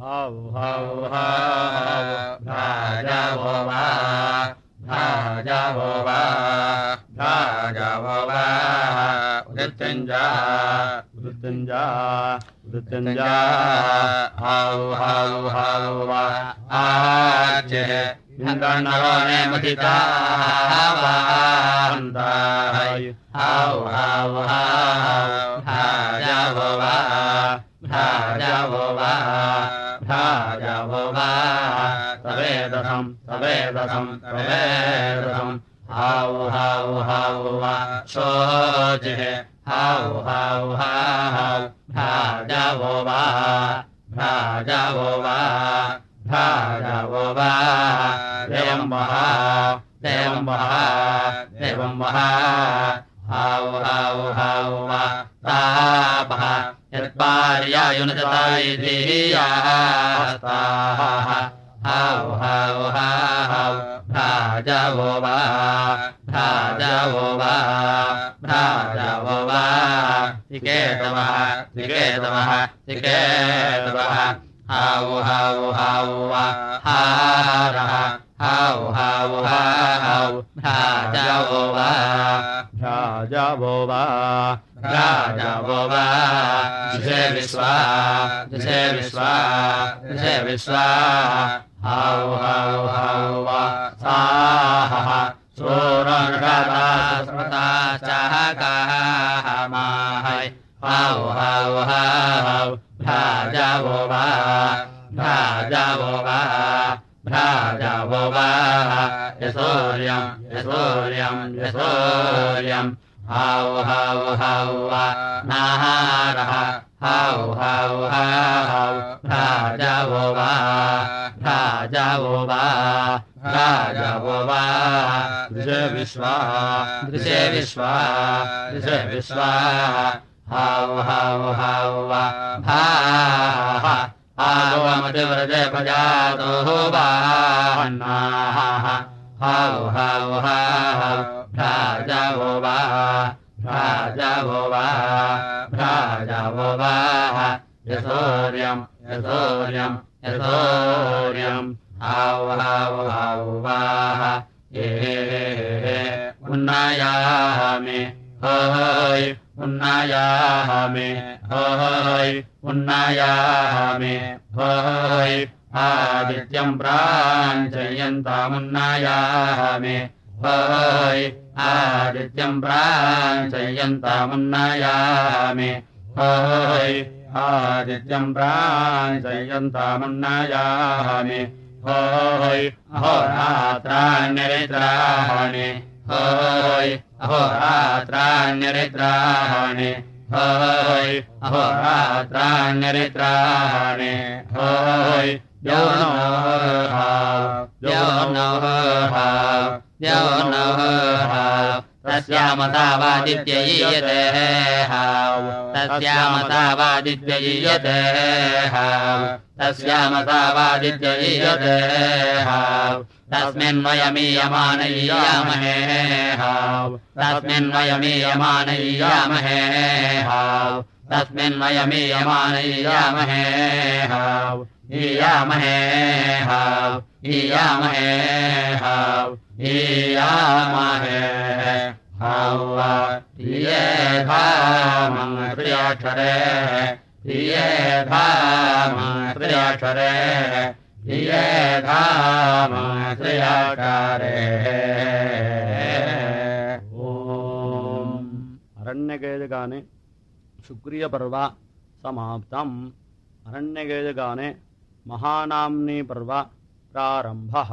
हौ हौ भ्राजवो वा भ्राजवो वा भ्राजवो वा। मृत्युञ्जा मृत्युञ्जा मृत्युञ्जा हौ हौ ो सवेदम् तवेदथम् त्वेद हा हा हौ वा सोजे हा हा राजा भो वा राजा वा जा वो। वा जयं महा महा एवं महा। हा हा हा वा तापः। यत्पार्यायुनतायधीयास्ताः हौ हौ हौ भ्राजवो वा भ्राजवो वा भ्राजवो वा। त्रिकेतवः त्रिकेतवः त्रिकेतवः। हौ हौ हौ वा, हारः। हौ हौ हौ भ्राजवो वा भ्राजवो वा। भ्राजवो वा दिशे विश्वा दिशे विश्वा दिशे विश्वा। हौ हौ हौ वा, साहः सोरङ्गता चाहकामाहै हौ हौ हौ यशोर्यम् हाव हाव हाव नाहारः हाव हाव हाव राजवो वा राजवो वा राजवो वा दृश विश्वा जय विश्वा दृश विश्वा। हाव हाव हा हा हा आमधे व्रजयजातो हाव हाव हाव भ्राजवो वा भ्राजवो वा भ्राजवो वा यशोर्यम् यशोर्यम् यशोर्यम् हौ हौ हौ वाः ये उन्नयामि होय उन्नयामि होय उन्नयामि होय आदित्यम् प्राञ्चयन्तामुन्नयामि होय आदित्यम् प्राञ्चयन्तामुन्नयामि होय आदित्यम् प्राञ्चयन्तामुन्नयामि होय अहोरात्राण्यरिद्राणि। होय अहोरात्राण्यरिद्राणि। होय अहोरात्राण्यरिद्राणि। होय यो नो यो नो यो नो तस्यामतावादित्ययीयते तस्यामतावादित्ययीयते तस्यामतावादित्ययीयते तस्मिन्वयमीयमानयीयामहे तस्मिन्वयमीयमानयीयामहे तस्मिन्वयमीयमानयीयामहे ईयामहे ईयामहे ीयामहे हवा प्रिये धाम प्रियाक्षरे प्रिये धाम प्रियाक्षरे प्रिये धाम प्रियाकारे ॐ अरण्यकेदगाने सुक्रियपर्व समाप्तम्। अरण्यगेजगाने महानाम्नीपर्व प्रारम्भः।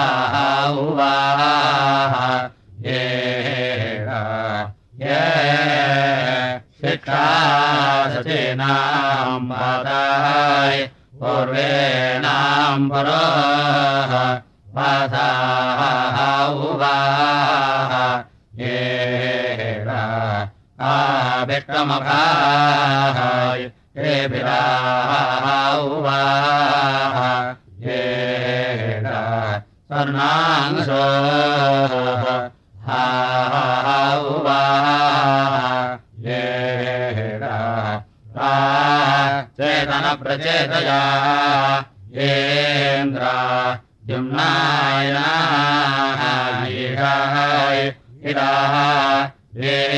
ภิกขมภาเทพิดาอุวาเยตาสนังโสหาอุวาเยตาตาเจตนประเจตยาเยนตรายุมนายนาหิกายอิดาเย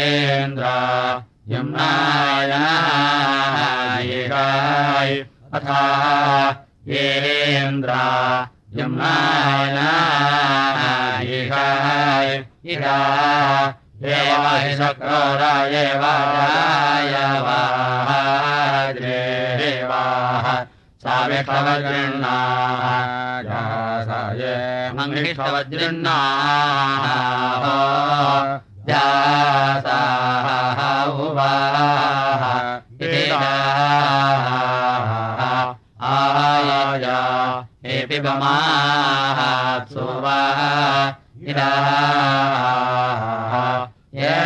अथा येन्द्रा युम्नायनायिकाय इडा देवाहि वाद्रेवाः साविष्ठवजृण्णाः जासाये उवाः पिबमाः सुवाः इदाः ये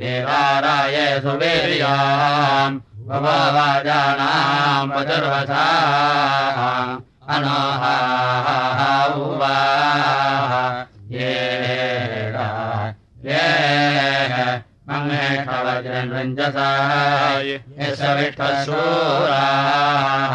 देवाराय सुवीर्याम् भवाजानाम् वजुर्वसाः अनोहाः उवाः ये ये मङ्गेष्ठवज्रञ्जसाय यस्य विष्ठशूराः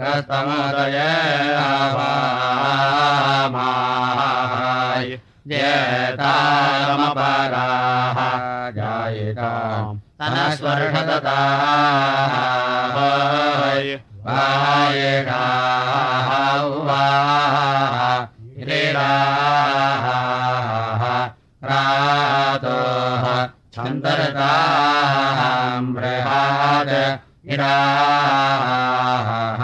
येषस्तमोदयमाय जेतारमपराः जायिताम् तनस्वर्षतताय वायिषाः उवाः। क्रीडाः। रातोः। छन्दरताम् बृहात् इडाः।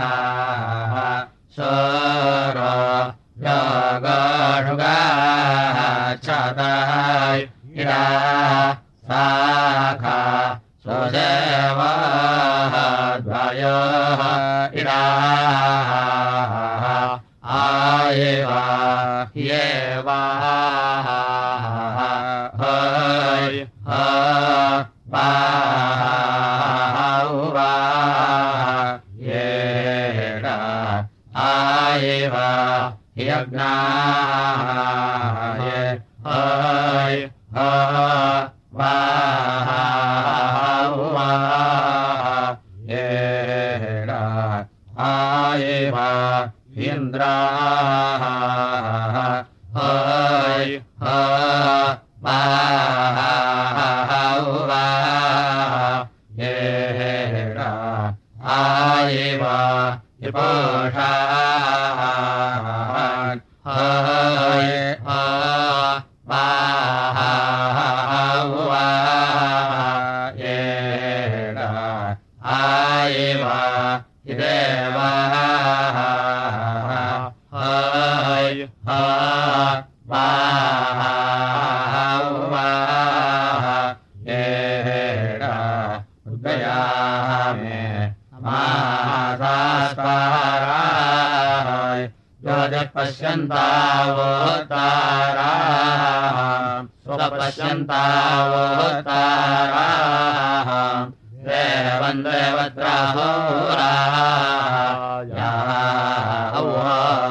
हे वाेरा आवा यज्ञा हे हा वाेडा आवा इन्द्रा योजपश्यन्तावतारा स्वपश्यन्तावतारा देवन् देवद्राहोरा अगन्मज्योतिरुत्तमाम्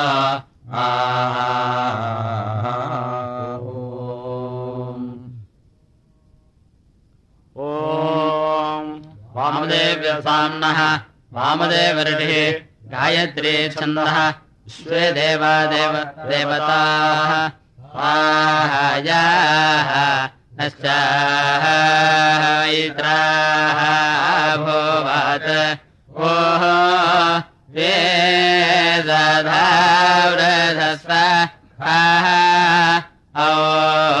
वामदेव्यसाम्नः। साम्नः गायत्री छन्दः। स्वे देवादेव देवताः। आहायाः। नश्चा। हैत्राः भो वे दधारधस आहा। ओ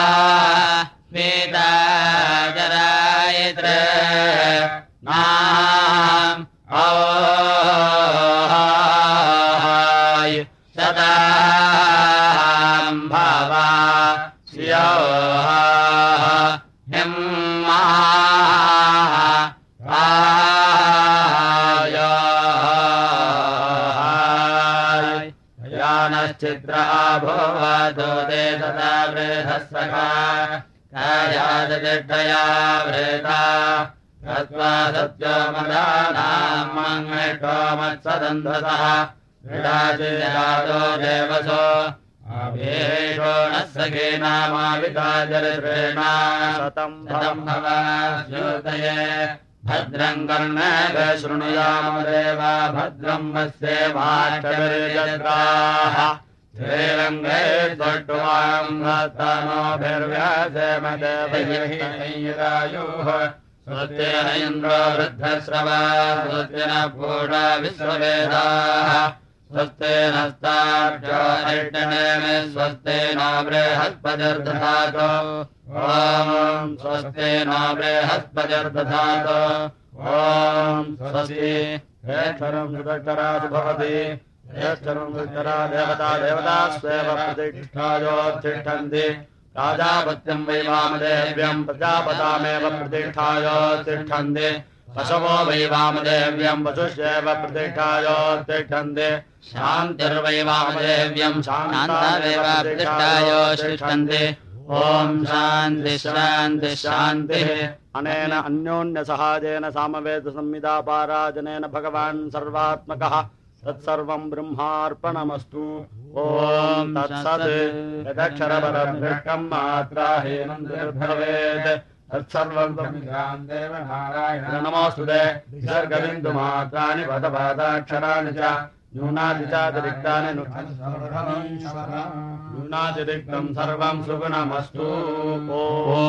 ओयु शदाम् भावा श्रिया हिं माय ते भो वा दो तदा वृधस्रखा राजा वृता गत्वा सत्यो मदानाम् मङ्गो मत्सदन्धसः क्रीडाचिजातो देवसो अभेषो नः सखे नामाविताजरित्रेणा शतम् शतम् भद्रम् कर्णेव शृणुयाम देवा। भद्रम् वस्येवाचर्यजत्राः श्रीरङ्गे त्वट्टुवाङ्गतनोभिर्व्यासेम देवैरायुः स्वस्तेन इन्द्रो वृद्धश्रवा स्वस्तेन पूषा विश्ववेदाः स्वस्तेन अरिष्टनेमि स्वस्तेन बृहस्पतिर्दधातु ॐ स्वस्तेन बृहस्पतिर्दधातु ॐ स्वस्ति। हेक्षरम् सुदक्षरात् भवति हेक्षरम् सुदक्षरा देवता देवता स्वेव प्रतिष्ठायोत्तिष्ठन्ति राजापत्यम् वै वामदेव्यम् प्रजापतामेव प्रतिष्ठायोत्तिष्ठन्ति पशवो वै वामदेव्यम् वसुष्येव प्रतिष्ठायोत्तिष्ठन्ति शान्तिर्वै वामदेव्यम् ॐ शान्ति शान्ति शान्तिः। अनेन अन्योन्यसहायेन सामवेदसंहितापाराजनेन भगवान् सर्वात्मकः तत्सर्वम् ब्रह्मार्पणमस्तु। ॐ तत्सत् यदक्षरपरभृष्टम् मात्राहीनम् निर्भवेत् तत्सर्वम् नमोऽस्तु ते। विसर्गबिन्दुमात्राणि पदपादाक्षराणि च। न्यूनादिचातिरिक्तानि न्यूनातिरिक्तम् सर्वम् सुगुणमस्तु। ॐ